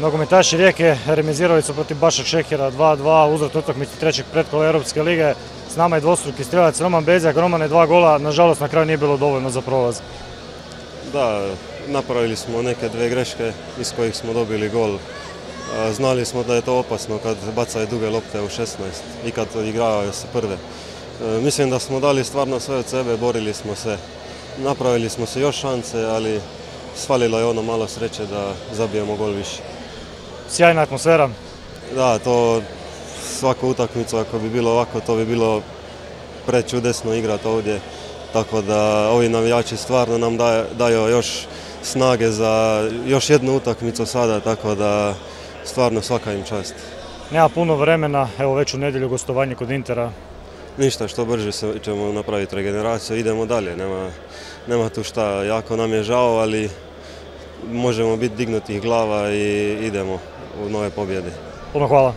Nogometaši Rijeke remizirali su protiv Bašak Šekera 2-2 uzrat utakmici trećeg pretkola Europske lige. S nama je dvostruki strelac Roman Bezjak, Roman je dva gola, nažalost na kraju nije bilo dovoljno za prolaz. Da, napravili smo neke dve greške iz kojih smo dobili gol. Znali smo da je to opasno kad bacaju duge lopte u 16 i kad igravaju se prve. E, mislim da smo dali stvarno sve od sebe, borili smo se, napravili smo se još šanse, ali svalilo je ono malo sreće da zabijemo gol više. Sjajna atmosfera. Da, to svaku utakmicu ako bi bilo ovako, to bi bilo prečudesno igrati ovdje. Tako da ovi navijači stvarno nam daju još snage za još jednu utakmicu sada, tako da stvarno svaka im čast. Nema puno vremena, evo već u nedjelju gostovanje kod Intera. Ništa, što brže ćemo napraviti regeneraciju, idemo dalje, nema, nema tu šta, jako nam je žao, ali možemo biti dignutih glava i idemo u nove pobjede. Puno hvala.